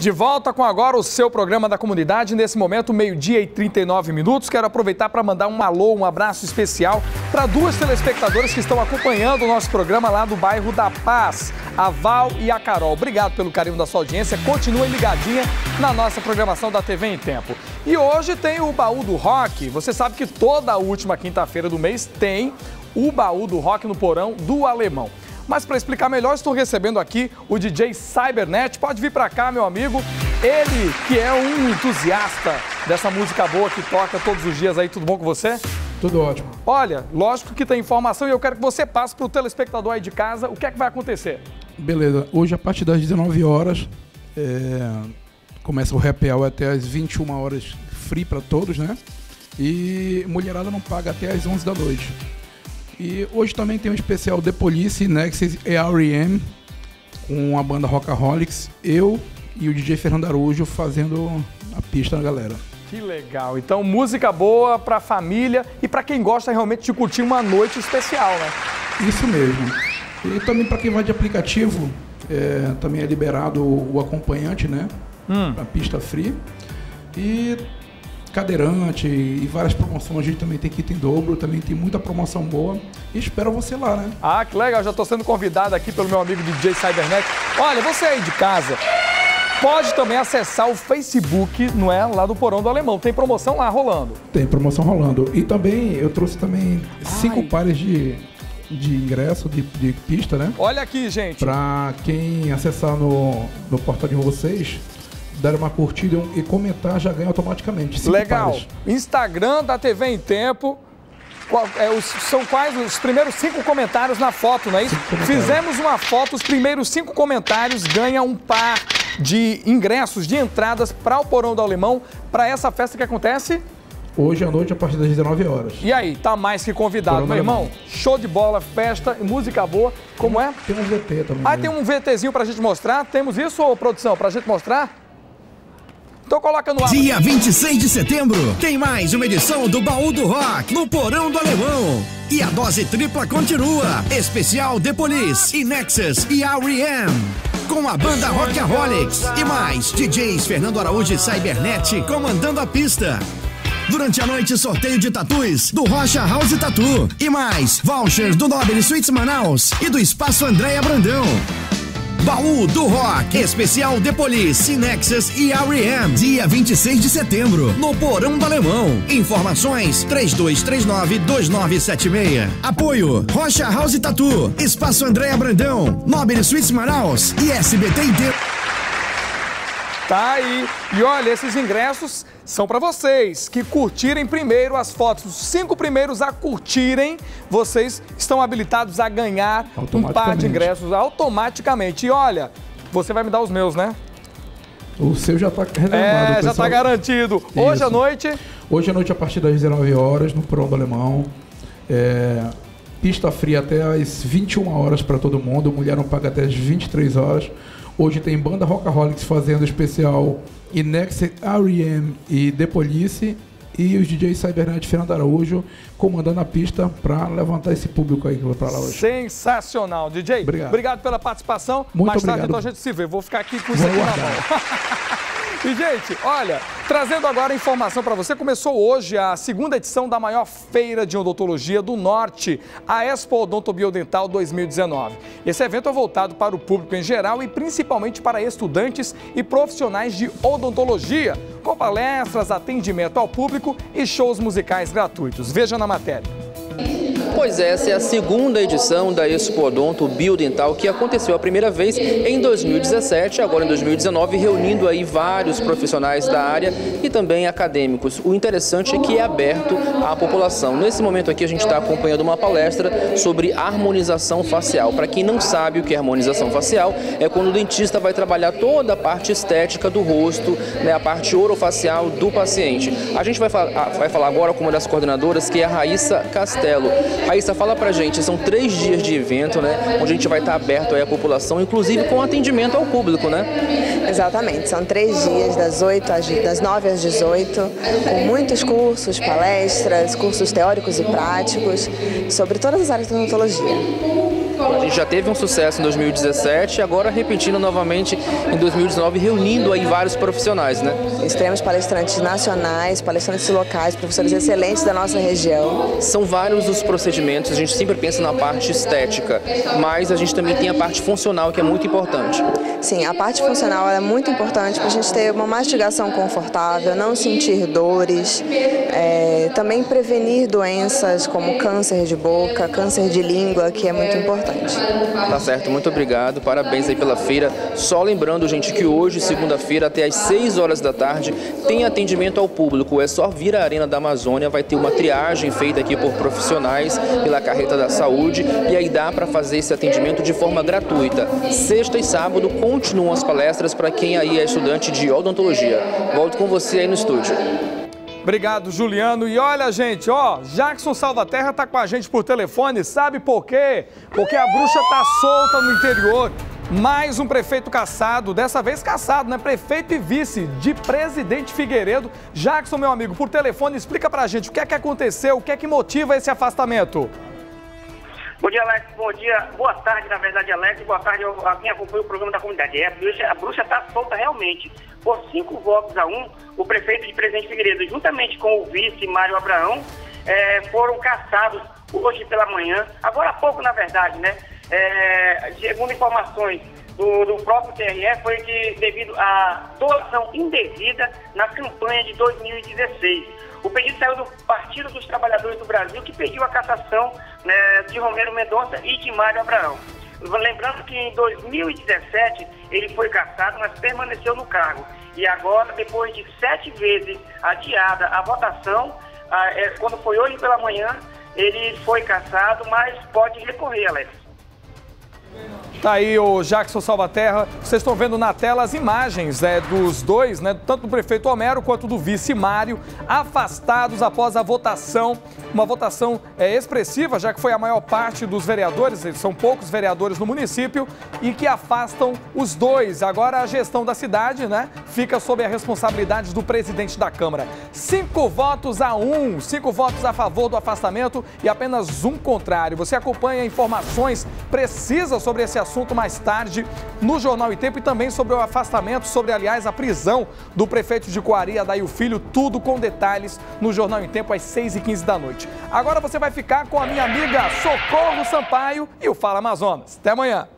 De volta com agora o seu programa da comunidade. Nesse momento, meio-dia e 39 minutos. Quero aproveitar para mandar um alô, um abraço especial para duas telespectadoras que estão acompanhando o nosso programa lá do bairro da Paz, a Val e a Carol. Obrigado pelo carinho da sua audiência. Continuem ligadinha na nossa programação da TV em Tempo. E hoje tem o baú do rock. Você sabe que toda última quinta-feira do mês tem o baú do rock no porão do Alemão. Mas para explicar melhor, estou recebendo aqui o DJ Cybernet. Pode vir para cá, meu amigo. Ele que é um entusiasta dessa música boa que toca todos os dias aí. Tudo bom com você? Tudo ótimo. Olha, lógico que tem informação e eu quero que você passe para o telespectador aí de casa o que é que vai acontecer. Beleza. Hoje, a partir das 19 horas, é... começa o happy hour até as 21 horas, free para todos, né? E mulherada não paga até as 11 da noite. E hoje também tem um especial The Police, Nexus e R.E.M. com a banda Rockaholics. Eu e o DJ Fernando Araújo fazendo a pista na galera. Que legal. Então, música boa pra família e para quem gosta realmente de curtir uma noite especial, né? Isso mesmo. E também para quem vai de aplicativo, é, também é liberado o acompanhante, né? Hum. A pista free. E cadeirante e várias promoções. A gente também tem kit em dobro, também tem muita promoção boa. E espero você lá, né? Ah, que legal. Já estou sendo convidado aqui pelo meu amigo DJ Cybernet. Olha, você aí de casa, pode também acessar o Facebook, não é? Lá do Porão do Alemão. Tem promoção lá rolando. Tem promoção rolando. E também, eu trouxe também Ai. cinco pares de, de ingresso, de, de pista, né? Olha aqui, gente. Pra quem acessar no, no portal de vocês, dar uma curtida e comentar, já ganha automaticamente. Legal. Pares. Instagram da TV em Tempo. Qual, é, os, são quais os primeiros cinco comentários na foto, não é isso? Fizemos uma foto, os primeiros cinco comentários ganham um par de ingressos, de entradas para o Porão do Alemão, para essa festa que acontece hoje à noite a partir das 19 horas. E aí, tá mais que convidado, meu irmão. Show de bola, festa, música boa. Como é? Tem um VT também. Ah, né? tem um VTzinho pra gente mostrar? Temos isso, produção, pra gente mostrar? Então coloca no ar. Dia 26 de setembro, tem mais uma edição do Baú do Rock no Porão do Alemão. E a dose tripla continua. Especial The Police, e Nexus e R.E.M. Com a banda Rockaholics e mais DJs Fernando Araújo e Cybernet comandando a pista. Durante a noite, sorteio de tatus do Rocha House Tatu. E mais, vouchers do Nobel Suites Manaus e do Espaço Andréia Brandão. Baú do Rock, especial The Police, e R.E.M. Dia 26 de setembro, no Porão do Alemão. Informações 3239-2976. Apoio Rocha House Tatu, Espaço Andréa Brandão, Nobel Suites Manaus e SBT Inteiro. Tá aí. E olha, esses ingressos são para vocês que curtirem primeiro as fotos. Os cinco primeiros a curtirem, vocês estão habilitados a ganhar um par de ingressos automaticamente. E olha, você vai me dar os meus, né? O seu já está. É, já está garantido. Isso. Hoje à noite? Hoje à noite, a partir das 19 horas, no Prombo Alemão. É, pista fria até as 21 horas para todo mundo. Mulher não paga até as 23 horas. Hoje tem banda Rockaholics fazendo especial Inex, R.E.M. e The Police. E os DJs Cybernet Fernando Araújo comandando a pista para levantar esse público aí para lá hoje. Sensacional, DJ. Obrigado. Obrigado pela participação. Muito Mais obrigado. tarde então a gente se vê. Vou ficar aqui com isso aqui na mão. E, gente, olha, trazendo agora informação para você, começou hoje a segunda edição da maior feira de odontologia do Norte, a Expo Odontobiodental 2019. Esse evento é voltado para o público em geral e principalmente para estudantes e profissionais de odontologia, com palestras, atendimento ao público e shows musicais gratuitos. Veja na matéria. Pois essa é a segunda edição da Expo Odonto Biodental que aconteceu a primeira vez em 2017, agora em 2019, reunindo aí vários profissionais da área e também acadêmicos. O interessante é que é aberto à população. Nesse momento aqui a gente está acompanhando uma palestra sobre harmonização facial. Para quem não sabe o que é harmonização facial, é quando o dentista vai trabalhar toda a parte estética do rosto, né, a parte orofacial do paciente. A gente vai, falar, vai falar agora com uma das coordenadoras, que é a Raíssa Castelo. Raíssa, fala pra gente, são três dias de evento, né? Onde a gente vai estar aberto à população, inclusive com atendimento ao público, né? Exatamente, são três dias, das 8 às, das 9 às 18, com muitos cursos, palestras, cursos teóricos e práticos sobre todas as áreas da odontologia. A gente já teve um sucesso em 2017 e agora repetindo novamente em 2019, reunindo aí vários profissionais, né? Extremos palestrantes nacionais, palestrantes locais, professores excelentes da nossa região. São vários os procedimentos, a gente sempre pensa na parte estética, mas a gente também tem a parte funcional que é muito importante. Sim, a parte funcional é muito importante para a gente ter uma mastigação confortável, não sentir dores, é, também prevenir doenças como câncer de boca, câncer de língua, que é muito importante. Tá certo, muito obrigado, parabéns aí pela feira. Só lembrando, gente, que hoje, segunda-feira, até às 6 horas da tarde, tem atendimento ao público. É só vir à Arena da Amazônia, vai ter uma triagem feita aqui por profissionais pela carreta da saúde e aí dá para fazer esse atendimento de forma gratuita. Sexta e sábado continuam as palestras para quem aí é estudante de odontologia. Volto com você aí no estúdio. Obrigado, Juliano. E olha, gente, ó, Jackson Salvaterra tá com a gente por telefone, sabe por quê? Porque a bruxa tá solta no interior. Mais um prefeito caçado, dessa vez caçado, né? Prefeito e vice de Presidente Figueiredo. Jackson, meu amigo, por telefone, explica pra gente o que é que aconteceu, o que é que motiva esse afastamento. Bom dia, Alex. Bom dia. Boa tarde, na verdade, Alex. Boa tarde eu, a quem acompanha o programa da comunidade. É, a bruxa está solta realmente. Por cinco votos a um, o prefeito de Presidente Figueiredo, juntamente com o vice Mário Abraão, é, foram caçados hoje pela manhã. Agora há pouco, na verdade, né? É, segundo informações do, do, próprio TRE, foi que devido à doação indevida na campanha de 2016. O pedido saiu do Partido dos Trabalhadores do Brasil, que pediu a cassação né, de Romero Mendonça e de Mário Abraão. Lembrando que em 2017 ele foi cassado, mas permaneceu no cargo. E agora, depois de sete vezes adiada a votação, é, quando foi hoje pela manhã, ele foi cassado, mas pode recorrer, Alex. Tá aí o Jackson Salvaterra. Vocês estão vendo na tela as imagens é, dos dois, né, tanto do prefeito Homero quanto do vice Mário, afastados após a votação. Uma votação é, expressiva, já que foi a maior parte dos vereadores, são poucos vereadores no município, e que afastam os dois. Agora a gestão da cidade né, fica sob a responsabilidade do presidente da Câmara. Cinco votos a um, cinco votos a favor do afastamento e apenas um contrário. Você acompanha informações precisas sobre esse assunto mais tarde no Jornal e Tempo e também sobre o afastamento, sobre, aliás, a prisão do prefeito de Coari, Adair Filho, tudo com detalhes no Jornal em Tempo às 6h15 da noite. Agora você vai ficar com a minha amiga Socorro Sampaio e o Fala Amazonas. Até amanhã.